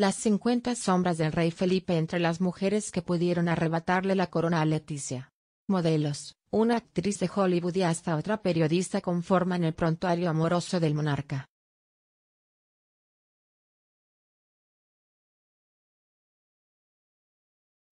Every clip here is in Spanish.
Las 50 sombras del rey Felipe entre las mujeres que pudieron arrebatarle la corona a Leticia. Modelos, una actriz de Hollywood y hasta otra periodista conforman el prontuario amoroso del monarca.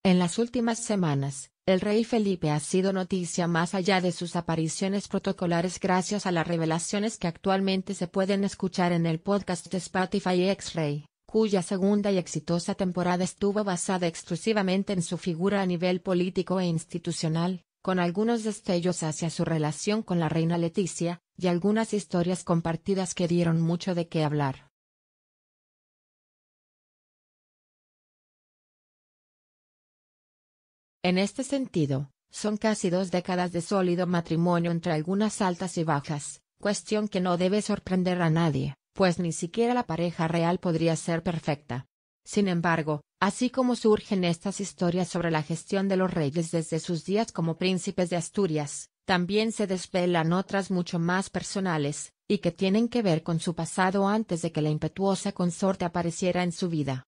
En las últimas semanas, el rey Felipe ha sido noticia más allá de sus apariciones protocolares gracias a las revelaciones que actualmente se pueden escuchar en el podcast de Spotify X-Ray cuya segunda y exitosa temporada estuvo basada exclusivamente en su figura a nivel político e institucional, con algunos destellos hacia su relación con la reina Leticia, y algunas historias compartidas que dieron mucho de qué hablar. En este sentido, son casi dos décadas de sólido matrimonio entre algunas altas y bajas, cuestión que no debe sorprender a nadie pues ni siquiera la pareja real podría ser perfecta. Sin embargo, así como surgen estas historias sobre la gestión de los reyes desde sus días como príncipes de Asturias, también se desvelan otras mucho más personales, y que tienen que ver con su pasado antes de que la impetuosa consorte apareciera en su vida.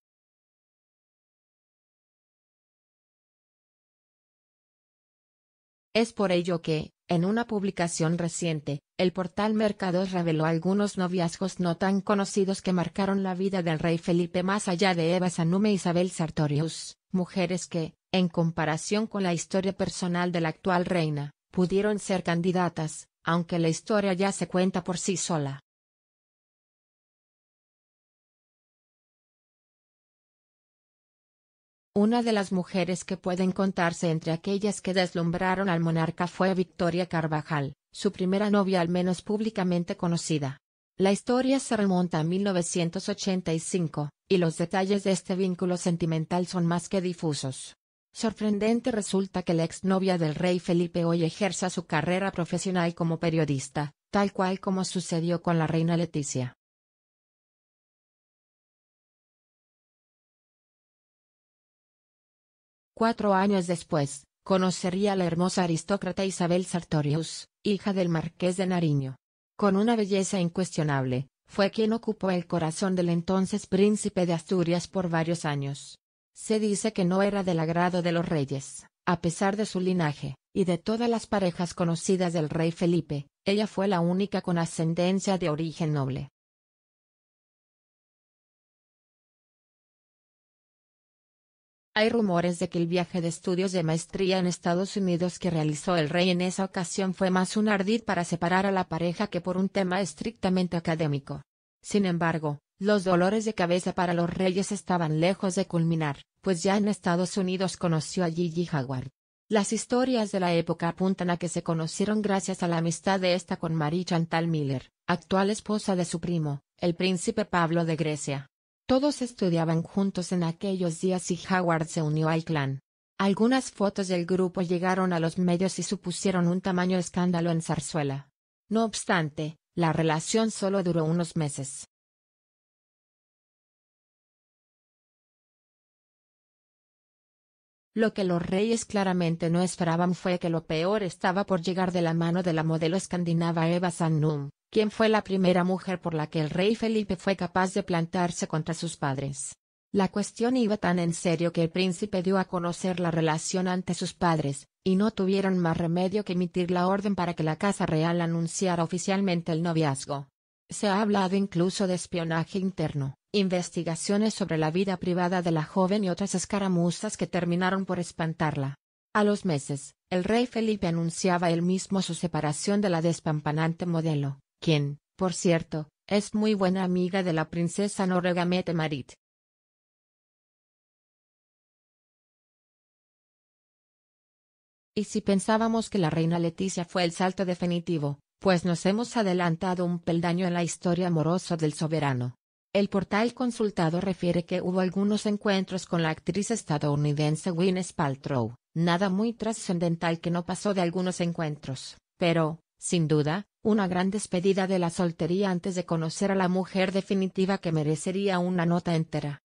Es por ello que, en una publicación reciente, el portal Mercados reveló algunos noviazgos no tan conocidos que marcaron la vida del rey Felipe más allá de Eva Sanume e Isabel Sartorius, mujeres que, en comparación con la historia personal de la actual reina, pudieron ser candidatas, aunque la historia ya se cuenta por sí sola. Una de las mujeres que pueden contarse entre aquellas que deslumbraron al monarca fue Victoria Carvajal, su primera novia al menos públicamente conocida. La historia se remonta a 1985, y los detalles de este vínculo sentimental son más que difusos. Sorprendente resulta que la exnovia del rey Felipe hoy ejerza su carrera profesional como periodista, tal cual como sucedió con la reina Leticia. Cuatro años después, conocería a la hermosa aristócrata Isabel Sartorius, hija del marqués de Nariño. Con una belleza incuestionable, fue quien ocupó el corazón del entonces príncipe de Asturias por varios años. Se dice que no era del agrado de los reyes, a pesar de su linaje, y de todas las parejas conocidas del rey Felipe, ella fue la única con ascendencia de origen noble. Hay rumores de que el viaje de estudios de maestría en Estados Unidos que realizó el rey en esa ocasión fue más un ardid para separar a la pareja que por un tema estrictamente académico. Sin embargo, los dolores de cabeza para los reyes estaban lejos de culminar, pues ya en Estados Unidos conoció a Gigi Howard. Las historias de la época apuntan a que se conocieron gracias a la amistad de esta con Marie Chantal Miller, actual esposa de su primo, el príncipe Pablo de Grecia. Todos estudiaban juntos en aquellos días y Howard se unió al clan. Algunas fotos del grupo llegaron a los medios y supusieron un tamaño escándalo en Zarzuela. No obstante, la relación solo duró unos meses. Lo que los reyes claramente no esperaban fue que lo peor estaba por llegar de la mano de la modelo escandinava Eva Sandum, quien fue la primera mujer por la que el rey Felipe fue capaz de plantarse contra sus padres. La cuestión iba tan en serio que el príncipe dio a conocer la relación ante sus padres, y no tuvieron más remedio que emitir la orden para que la Casa Real anunciara oficialmente el noviazgo. Se ha hablado incluso de espionaje interno, investigaciones sobre la vida privada de la joven y otras escaramuzas que terminaron por espantarla. A los meses, el rey Felipe anunciaba él mismo su separación de la despampanante modelo, quien, por cierto, es muy buena amiga de la princesa noruega Mette Marit. Y si pensábamos que la reina Leticia fue el salto definitivo, pues nos hemos adelantado un peldaño en la historia amorosa del soberano. El portal consultado refiere que hubo algunos encuentros con la actriz estadounidense Gwyneth Paltrow, nada muy trascendental que no pasó de algunos encuentros, pero, sin duda, una gran despedida de la soltería antes de conocer a la mujer definitiva que merecería una nota entera.